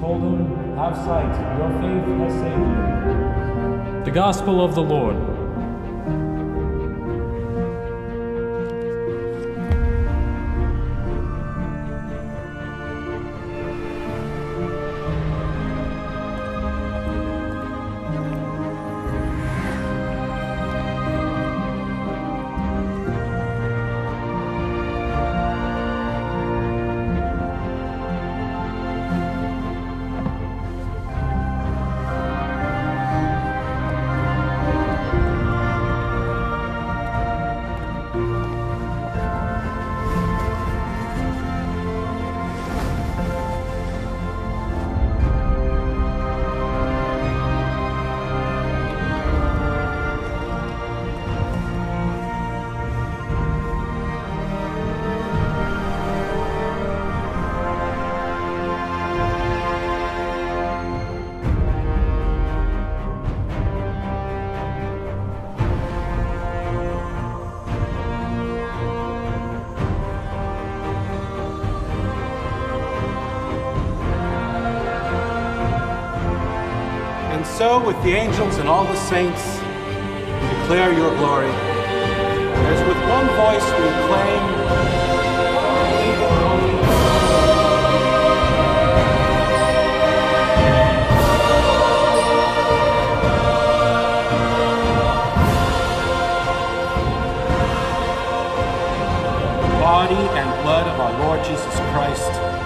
told him, Have sight, your faith has saved you. The Gospel of the Lord. So, with the angels and all the saints, we declare your glory. As with one voice we acclaim, Body and blood of our Lord Jesus Christ.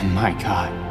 Oh my God.